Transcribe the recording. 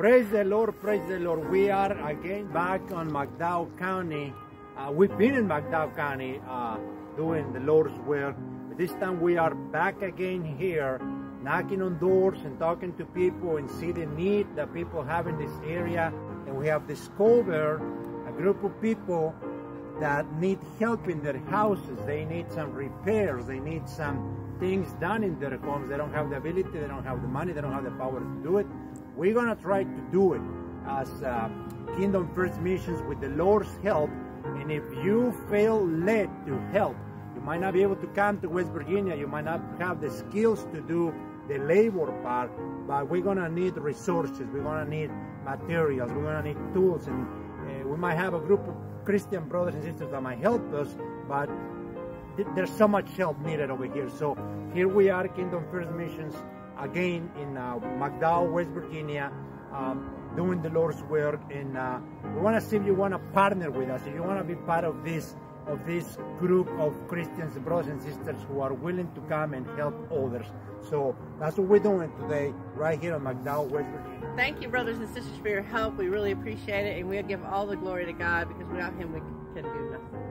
Praise the Lord, praise the Lord. We are again back on McDowell County. Uh, we've been in McDowell County uh, doing the Lord's work. But this time we are back again here, knocking on doors and talking to people and see the need that people have in this area. And we have discovered a group of people that need help in their houses. They need some repairs. They need some things done in their homes. They don't have the ability, they don't have the money, they don't have the power to do it. We're to try to do it as uh, Kingdom First Missions with the Lord's help. And if you feel led to help, you might not be able to come to West Virginia. You might not have the skills to do the labor part, but we're to need resources. We're to need materials. We're to need tools. And uh, we might have a group of Christian brothers and sisters that might help us, but th there's so much help needed over here. So here we are, Kingdom First Missions, again in uh, McDowell, West Virginia, um, doing the Lord's work. And uh, we want to see if you want to partner with us, if you want to be part of this of this group of Christians, brothers and sisters who are willing to come and help others. So that's what we're doing today, right here in McDowell, West Virginia. Thank you, brothers and sisters, for your help. We really appreciate it, and we'll give all the glory to God because without Him we can do nothing.